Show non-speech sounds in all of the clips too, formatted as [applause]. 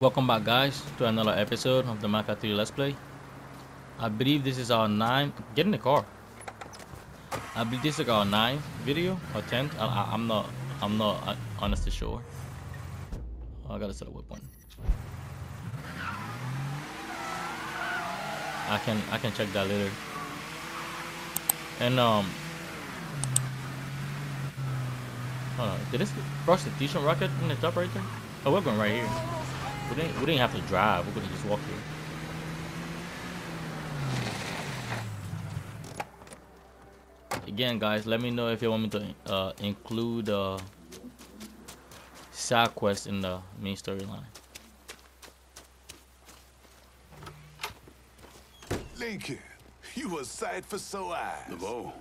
Welcome back guys to another episode of the Mafia 3 Let's Play. I believe this is our 9th, get in the car. I believe this is our 9th video or 10th, I, am not, I'm not uh, honestly sure. Oh, I gotta set a whip one. I can, I can check that later. And um, hold on, did this prostitution racket in the top right there? Oh, we're going right here. We didn't, we didn't have to drive. We're gonna just walk here. Again, guys, let me know if you want me to uh, include uh, side quest in the main storyline. Lincoln, you a sight for so eyes. LeVeaux,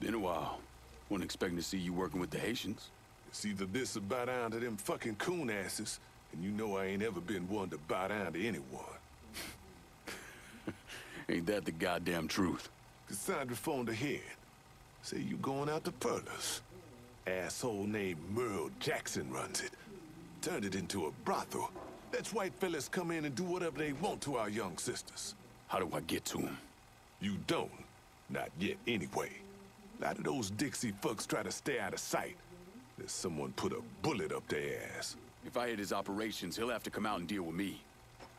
been a while. Wasn't expecting to see you working with the Haitians. It's either this or bow down to them fucking coon asses, and you know I ain't ever been one to bow down to anyone. [laughs] ain't that the goddamn truth? Cassandra phoned ahead. Say you going out to Perla's. Asshole named Merle Jackson runs it. Turned it into a brothel. That's white fellas come in and do whatever they want to our young sisters. How do I get to him? You don't. Not yet, anyway. A lot of those Dixie fucks try to stay out of sight. There's someone put a bullet up their ass. If I hit his operations, he'll have to come out and deal with me.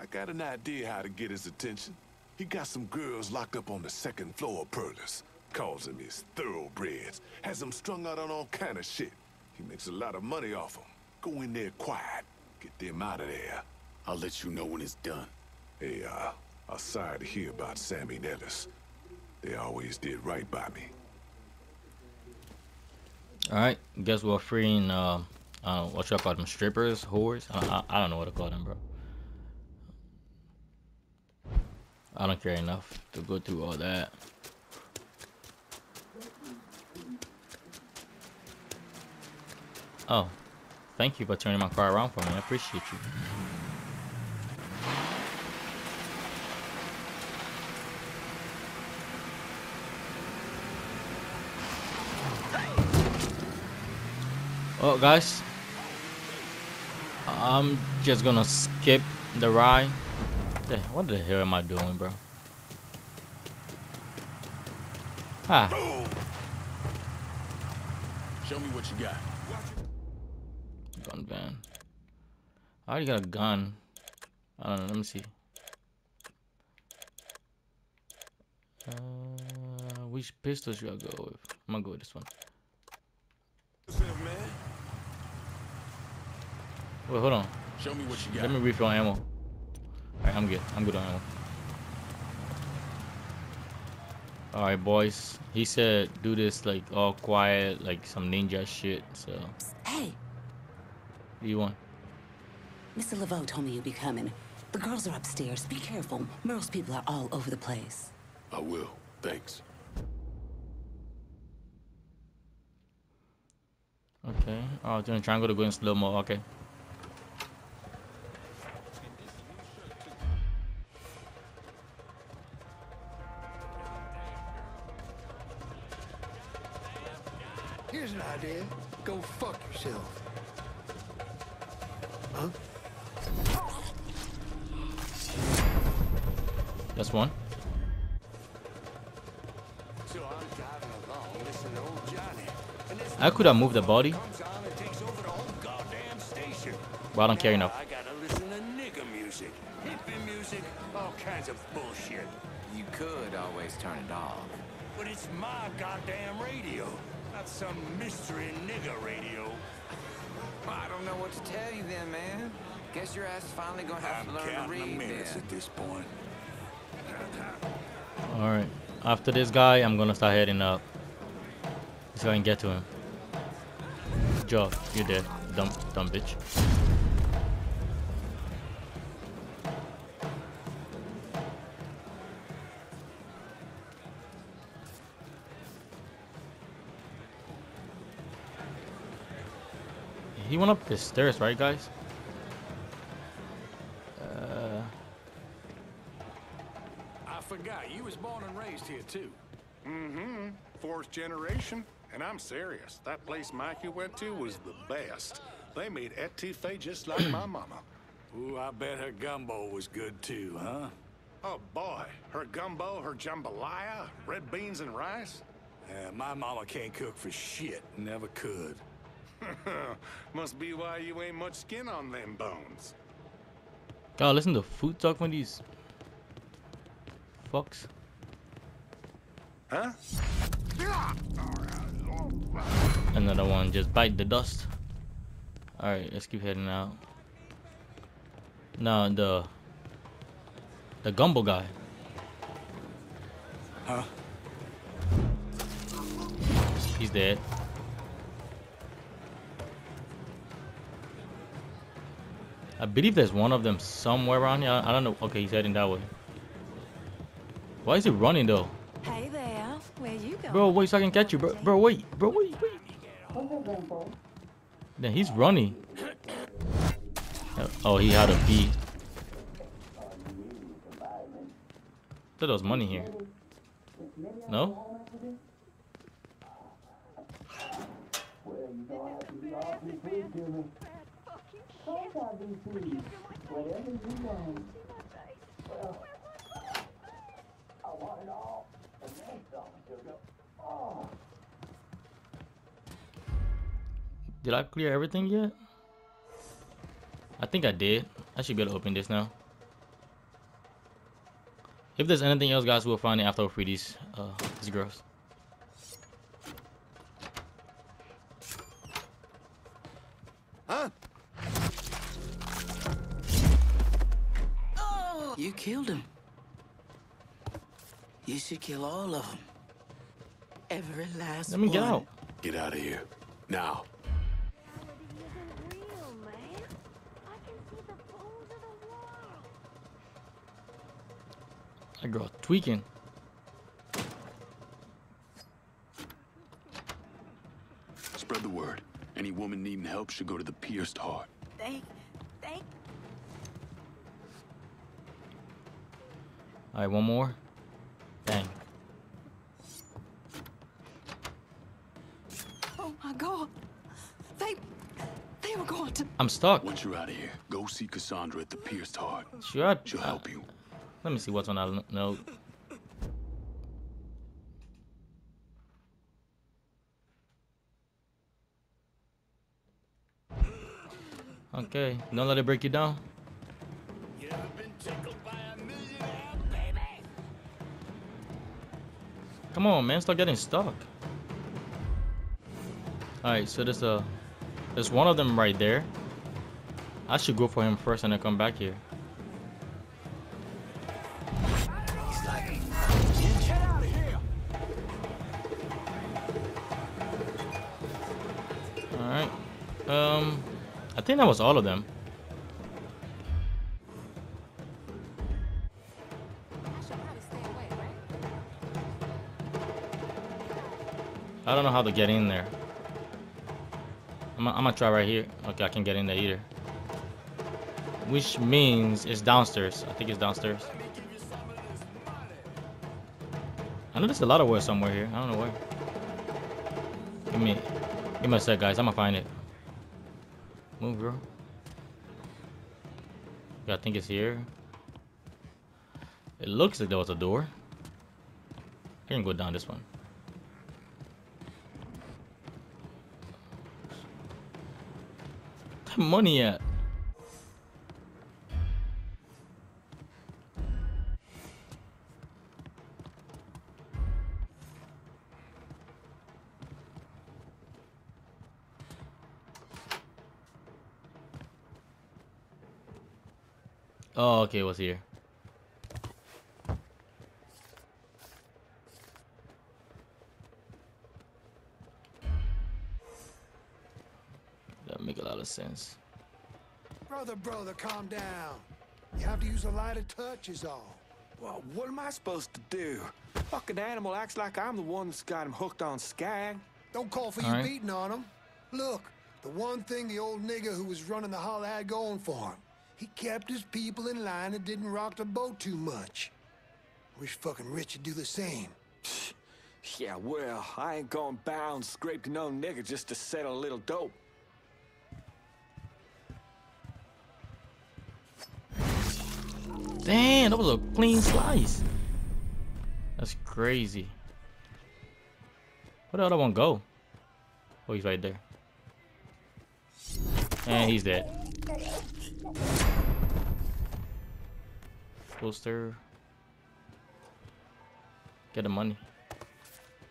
I got an idea how to get his attention. He got some girls locked up on the second floor of Perla's. Calls them his thoroughbreds. Has them strung out on all kind of shit. He makes a lot of money off them. Go in there quiet. Get them out of there. I'll let you know when it's done. Hey, uh, I'm sorry to hear about Sammy and Ellis. They always did right by me. Alright, guess we're freeing, uh, uh, what y'all call them? Strippers? Whores? I, I, I don't know what to call them, bro. I don't care enough to go through all that. Oh, thank you for turning my car around for me. I appreciate you. Well, guys, I'm just gonna skip the ride. What the hell am I doing, bro? Ah. Show me what you got. Gun van. I already got a gun. I don't know. Let me see. Uh, which pistol should I go with? I'm gonna go with this one. Wait, hold on. Show me what you got. Let me refill ammo. Alright, I'm good. I'm good on ammo. Alright, boys. He said do this like all quiet, like some ninja shit, so. Hey! What do you want? Mr. LeVeaux told me you'd be coming. The girls are upstairs. Be careful. Merle's people are all over the place. I will. Thanks. Okay. Oh, doing triangle to go in slow mo. Okay. Here's an idea. Go fuck yourself. Huh? That's one. I could have moved the body. But I don't care enough. I gotta listen to nigga music, hippie music, all kinds of bullshit. You could always turn it off. But it's my goddamn radio, not some mystery nigga radio. Well, I don't know what to tell you then, man. Guess your ass is finally gonna have I'm to learn to counting read the minutes then. at this point. Alright. After this guy, I'm gonna start heading up. So I can get to him. Joe, you're dead. Dumb, dumb bitch. Went up the stairs, right, guys? Uh, I forgot, you was born and raised here too. Mm-hmm. Fourth generation. And I'm serious. That place Mikey went to was the best. They made etouffee just like my [clears throat] mama. Ooh, I bet her gumbo was good too, huh? Oh boy, her gumbo, her jambalaya, red beans and rice. Yeah, my mama can't cook for shit. Never could. [laughs] Must be why you ain't much skin on them bones. God, listen to food talk from these fucks. Huh? Another one just bite the dust. Alright, let's keep heading out. Now the the gumbo guy. Huh? He's dead. I believe there's one of them somewhere around here. I don't know. Okay, he's heading that way. Why is he running though? Hey there, where you going? Bro, wait so I can catch you, bro. Bro, wait. Bro, wait, wait. Then he's running. Oh, he had a beat. Thought there was money here. No? Did I clear everything yet? I think I did. I should be able to open this now. If there's anything else, guys, we'll find it after we free these, uh, these girls. Killed him. You should kill all of them. Every last Let me get one. out. Get out of here. Now. That girl tweaking. Spread the word. Any woman needing help should go to the pierced heart. Thank, thank. All right, one more. Bang. Oh my God, they, they were going to. I'm stuck. Once you're out of here, go see Cassandra at the pierced heart. Sure. She'll help you. Let me see what's on that note. Okay, don't let it break you down. Come on, man, stop getting stuck. Alright, so there's a there's one of them right there. I should go for him first and then come back here. Alright. Um I think that was all of them. I don't know how to get in there. I'm, gonna- try right here. Okay, I can get in there either. Which means it's downstairs. I think it's downstairs. I know there's a lot of wood somewhere here. I don't know where. Give me, give me a sec, guys. I'm gonna find it. Move, bro. Yeah, I think it's here. It looks like there was a door. I can go down this one. The money at? Oh, okay, it was here. Sense. Brother, brother, calm down. You have to use a lighter touch is all. Well, what am I supposed to do? Fucking animal acts like I'm the one that's got him hooked on Skag. Don't call for All you right. beating on him. Look, the one thing the old nigger who was running the holler had going for him. He kept his people in line and didn't rock the boat too much. Wish fucking Rich would do the same. [laughs] Yeah, well, I ain't gonna bow and scrape to no nigga just to settle a little dope. Damn, that was a clean slice. That's crazy. Where the other one go? Oh, he's right there. And he's dead. Poster. Get the money.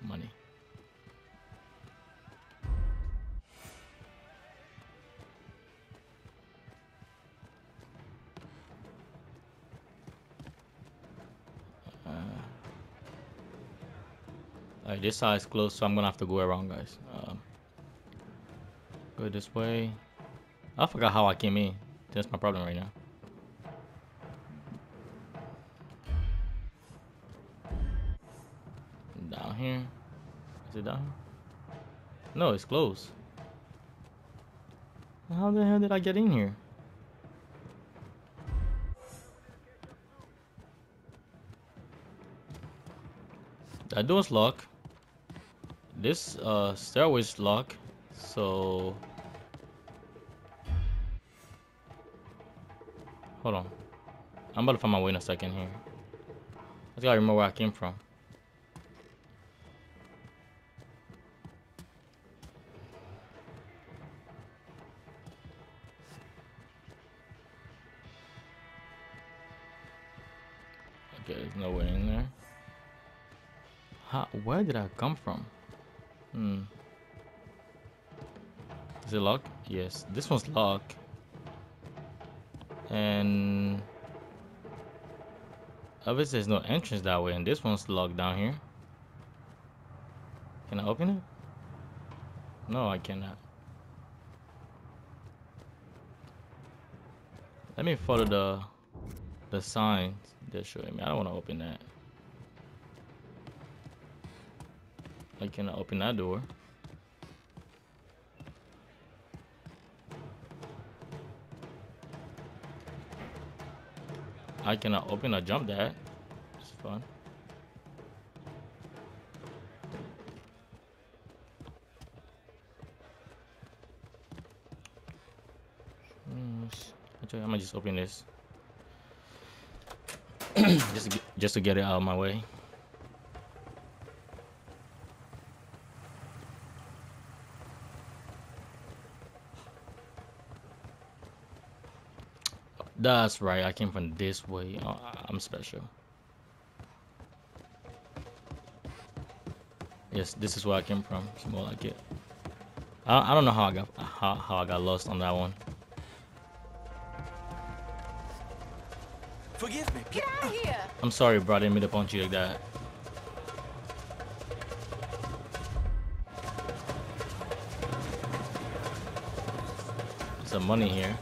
Money. Alright, this side is closed, so I'm gonna have to go around, guys. Um, go this way. I forgot how I came in. That's my problem right now. Down here. Is it down? No, it's closed. How the hell did I get in here? That door's locked. This uh, stairway's locked. So... Hold on. I'm about to find my way in a second here. I gotta remember where I came from. Okay, there's no way in there. How, where did I come from? Hmm. Is it locked? Yes. This one's locked. And obviously there's no entrance that way, and this one's locked down here. Can I open it? No, I cannot. Let me follow the the signs they're showing me. I don't want to open that. I cannot open that door. I cannot open or jump that. It's fun. Actually, I'm gonna just open this. [clears throat] just to get, just to get it out of my way. That's right, I came from this way. Oh, I'm special. Yes, this is where I came from. It's more like it. I, I don't know how I got how, how I got lost on that one. Forgive me. Get out of here! I'm sorry, bro. I didn't mean to punch you like that. Some money here.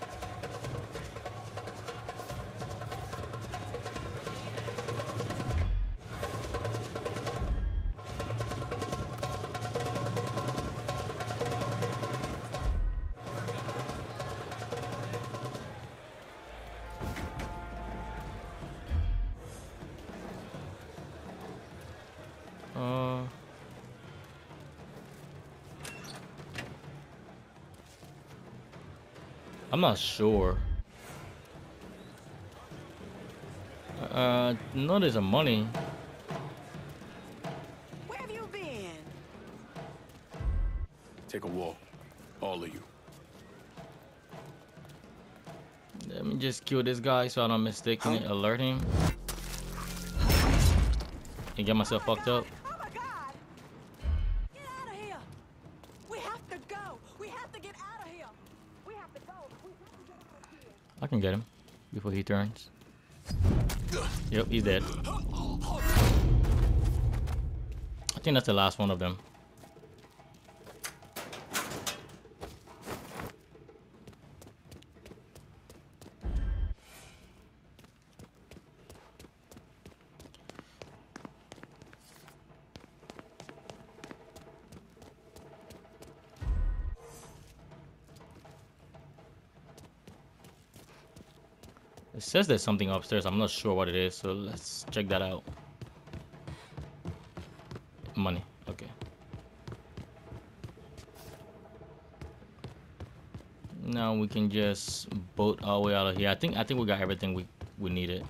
I'm not sure. Uh, no, there's a money. Where have you been? Take a walk. All of you. Let me just kill this guy so I don't mistakenly alert him. And get myself fucked up. Before he turns. Yep, he's dead. I think that's the last one of them. Says there's something upstairs. I'm not sure what it is, so let's check that out. Money. Okay. Now we can just boat our way out of here. I think I think we got everything we we needed.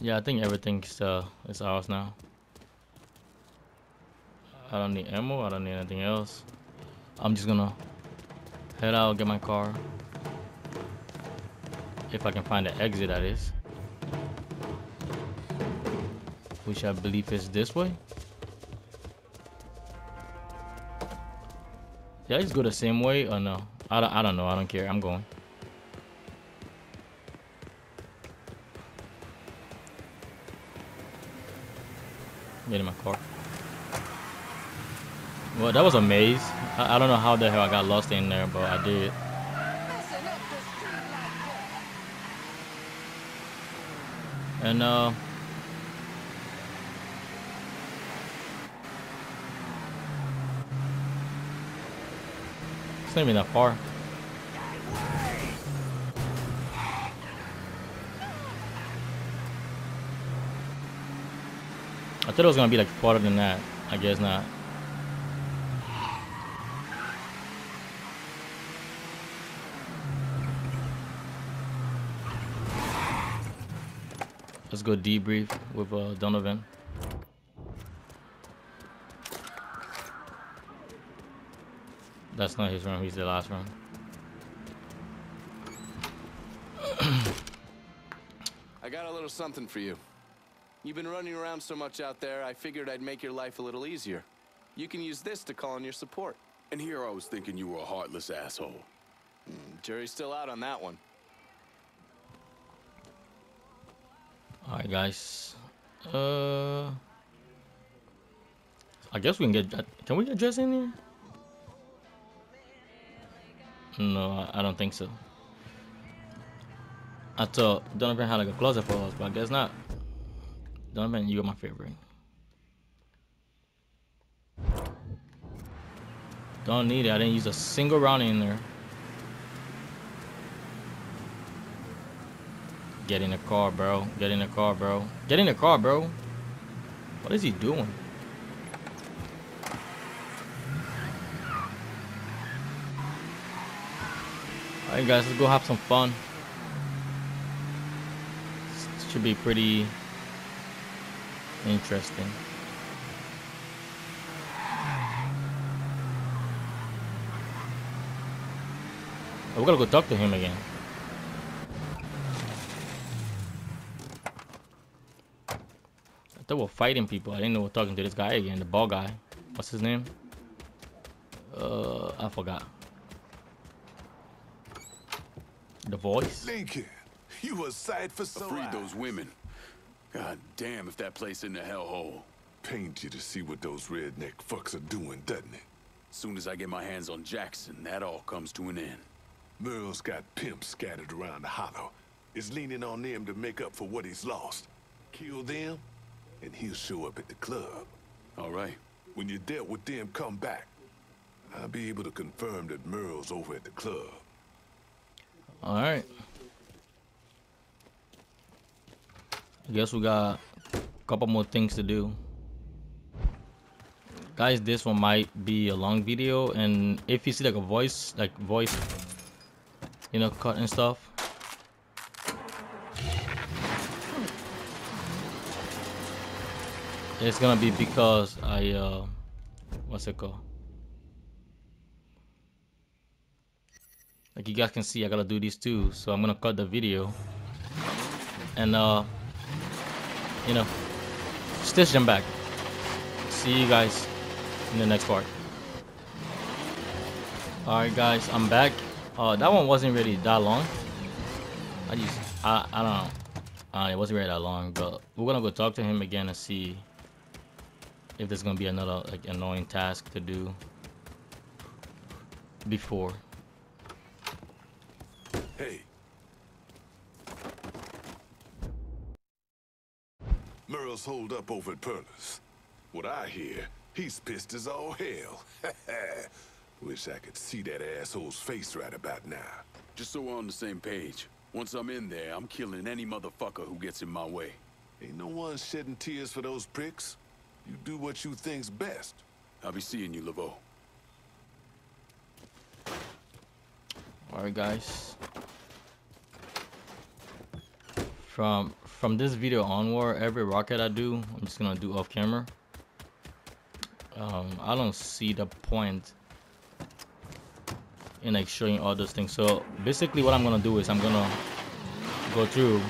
Yeah, I think everything's uh is ours now. I don't need ammo. I don't need anything else. I'm just gonna head out, get my car. If I can find the exit, that is. Which I believe is this way. Yeah, I just go the same way or no? I don't, I don't know. I don't care. I'm going. Get in my car. Well, that was a maze. I, I don't know how the hell I got lost in there, but I did. And uh It's not even that far. Thought it was gonna be like farther than that. I guess not. Let's go debrief with uh, Donovan. That's not his room. He's the last room. [clears throat] I got a little something for you. You've been running around so much out there, I figured I'd make your life a little easier. You can use this to call in your support. And here I was thinking you were a heartless asshole. Jury's still out on that one. All right, guys. Uh, I guess we can get. Can we get Jesse in here? No, I- I don't think so. I thought Donovan had like a closet for us, but I guess not. Donovan, you're my favorite. Don't need it. I didn't use a single round in there. Get in the car, bro. Get in the car, bro. Get in the car, bro. What is he doing? Alright guys, let's go have some fun. This should be pretty interesting. Oh, we gotta go talk to him again. I thought we we're fighting people. I didn't know we we're talking to this guy again, the ball guy. What's his name? Uh, I forgot. The voice? Lincoln, you were sight for I sore freed eyes. those women. God damn if that place in the hellhole. Pains you to see what those redneck fucks are doing, doesn't it? Soon as I get my hands on Jackson, that all comes to an end. Merle's got pimps scattered around the hollow. Is leaning on them to make up for what he's lost. Kill them, and he'll show up at the club. All right. When you dealt with them, come back. I'll be able to confirm that Merle's over at the club. All right. Guess we got a couple more things to do. Guys, this one might be a long video, and if you see like a voice, like voice, you know, cut and stuff. It's gonna be because I, uh, what's it called? Like you guys can see, I gotta do these too. So I'm gonna cut the video and uh, you know, stitch them back. See you guys in the next part. All right, guys, I'm back. Uh, that one wasn't really that long. I just, I, I don't know. Uh, it wasn't really that long, but we're gonna go talk to him again and see if there's gonna be another like annoying task to do before. Hey. Merle's holed up over at Perla's. What I hear, he's pissed as all hell. [laughs] Wish I could see that asshole's face right about now. Just so we're on the same page. Once I'm in there, I'm killing any motherfucker who gets in my way. Ain't no one shedding tears for those pricks. You do what you think's best. I'll be seeing you, Laveau. Alright guys. From from this video onward, every racket I do, I'm just gonna do off camera. Um, I don't see the point in like showing all those things. So basically what I'm gonna do is I'm gonna go through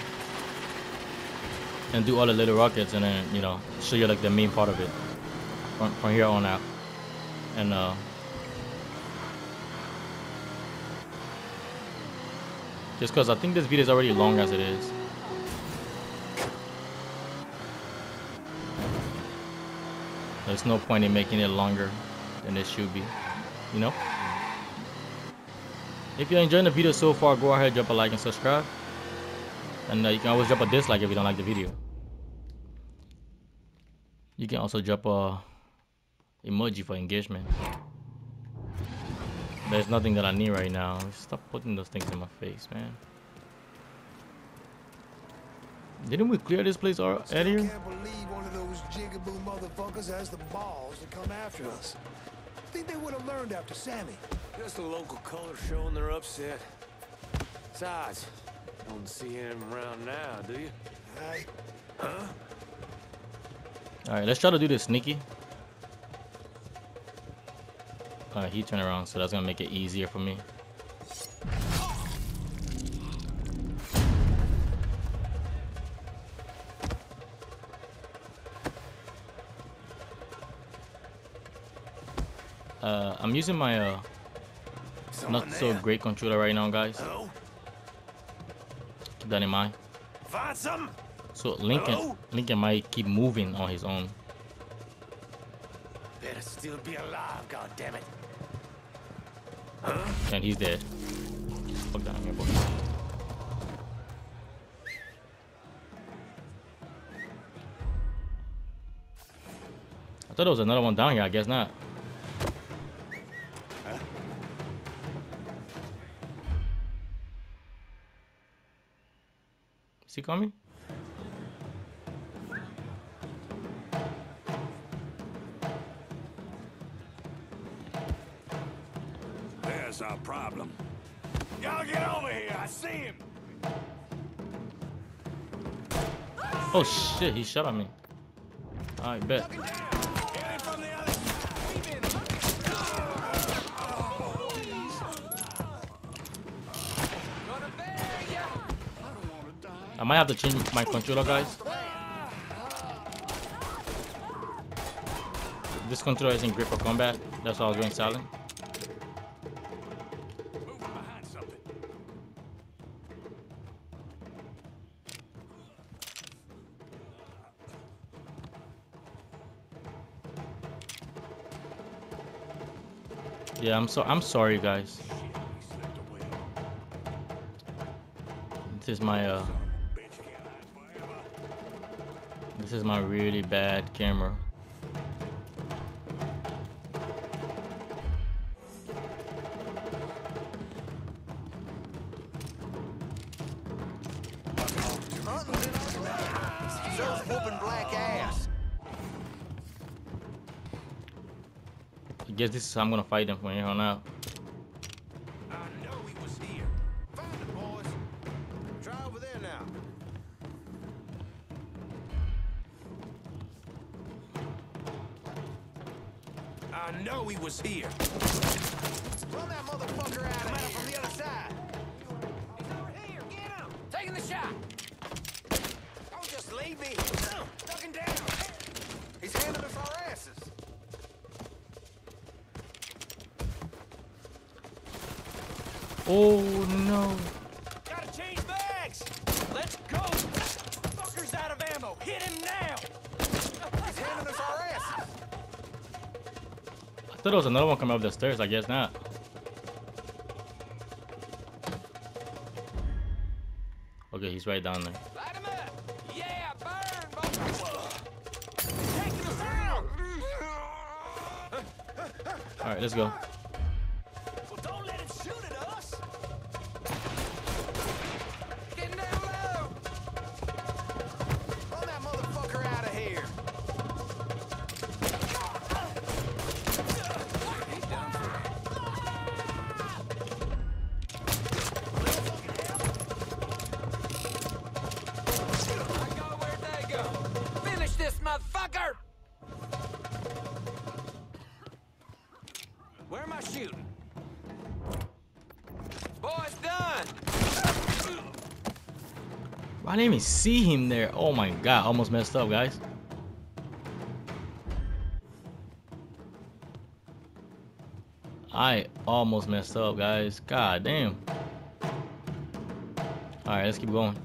and do all the little rackets and then, you know, show you like the main part of it from, from here on out. And uh just because I think this video is already long as it is. There's no point in making it longer than it should be, you know? If you're enjoying the video so far, go ahead, drop a like and subscribe. And uh, you can always drop a dislike if you don't like the video. You can also drop a emoji for engagement. There's nothing that I need right now. Stop putting those things in my face, man. Didn't we clear this place or Eddie? Can't believe one of those jigaboo motherfuckers has the balls to come after us. Think they would have learned after Sammy. Just a local color showing they're upset. Besides, don't see him around now, do you? Right? Huh? Alright, let's try to do this sneaky. Alright, he turned around, so that's gonna make it easier for me. I'm using my uh, not so great controller right now, guys. Keep that in mind. So Lincoln, Lincoln might keep moving on his own. Better still be alive, goddammit. And he's dead. Fuck down here, boy. I thought there was another one down here. I guess not. Coming? There's our problem. Y'all get over here. I see him. Oh shit, he shot at me. I bet. Get him from the other I might have to change my controller, guys. This controller isn't great for combat. That's why I was going silent. Yeah, I'm so I'm sorry, guys. This is my uh, this is my really bad camera. I guess this is how I'm gonna fight them from here on out. I know he was here. Run that motherfucker out of here. from the other side. He's over here. Get him. Taking the shot. Don't just leave me. Ducking down. He's handing us our asses. Oh no! Thought there was another one coming up the stairs. I guess not. Okay, he's right down there. Light him up. Yeah, burn, boy. Taking us out. All right, let's go. Didn't even see him there. Oh my god, almost messed up, guys. I almost messed up, guys. God damn. Alright, let's keep going.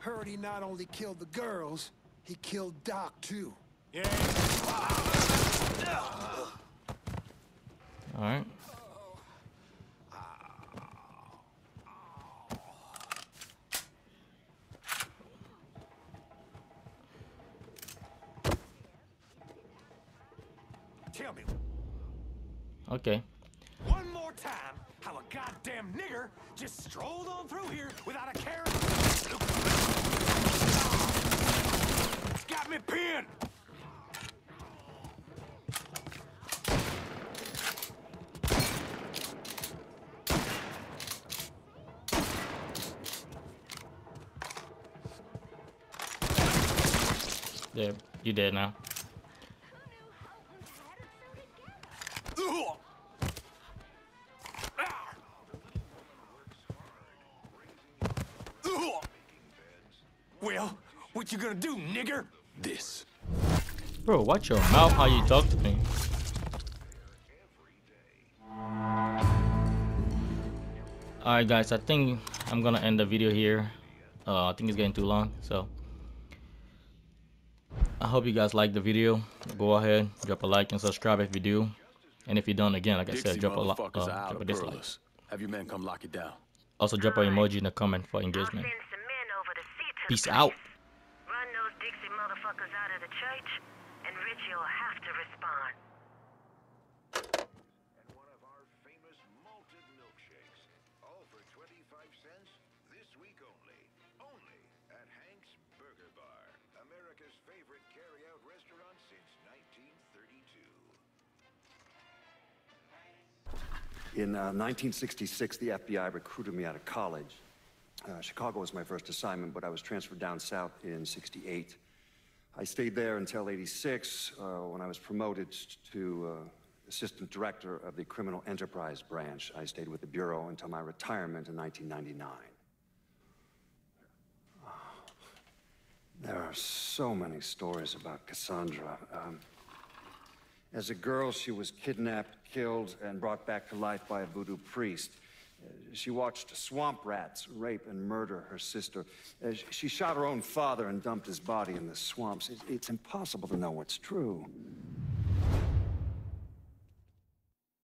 Heard he not only killed the girls, he killed Doc too. Yeah. Alright. Tell me Okay. one more time how a goddamn nigger just strolled on through here without a care. It's got me pinned. You dead now. Well, what you gonna do, nigger? This. Bro, watch your mouth how you talk to me. Alright guys, I think I'm gonna end the video here. Uh, I think it's getting too long, so I hope you guys like the video. Go ahead, drop a like and subscribe if you do. And if you don't, again, like I said, drop a, li- uh, motherfuckers drop a dislike. Have your men come lock it down. Also, drop an emoji in the comment for engagement. Peace out. Run those Dixie motherfuckers out of the church, and Richie will have to respond. In uh, 1966, the FBI recruited me out of college. Uh, Chicago was my first assignment, but I was transferred down south in 68. I stayed there until 86, uh, when I was promoted to uh, assistant director of the criminal enterprise branch. I stayed with the Bureau until my retirement in 1999. There are so many stories about Cassandra. Um, as a girl, she was kidnapped, killed, and brought back to life by a voodoo priest. She watched swamp rats rape and murder her sister. Uh, She shot her own father and dumped his body in the swamps. It's impossible to know what's true.